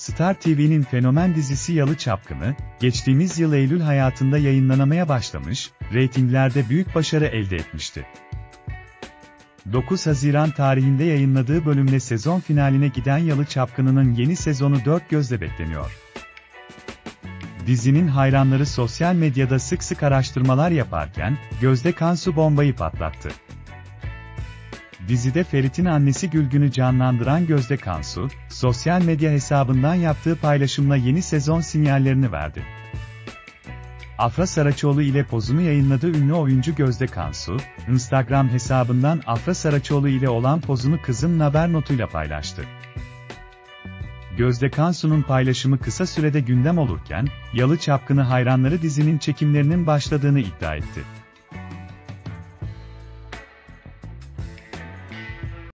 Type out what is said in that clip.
Star TV'nin fenomen dizisi Yalı Çapkını, geçtiğimiz yıl Eylül hayatında yayınlanamaya başlamış, reytinglerde büyük başarı elde etmişti. 9 Haziran tarihinde yayınladığı bölümle sezon finaline giden Yalı Çapkını'nın yeni sezonu dört gözle bekleniyor. Dizinin hayranları sosyal medyada sık sık araştırmalar yaparken, Gözde Kansu bombayı patlattı. Dizide Ferit'in annesi Gülgün'ü canlandıran Gözde Kansu, sosyal medya hesabından yaptığı paylaşımla yeni sezon sinyallerini verdi. Afra Saraçoğlu ile pozunu yayınladığı ünlü oyuncu Gözde Kansu, Instagram hesabından Afra Saraçoğlu ile olan pozunu kızım Naber notuyla paylaştı. Gözde Kansu'nun paylaşımı kısa sürede gündem olurken, Yalı Çapkını hayranları dizinin çekimlerinin başladığını iddia etti.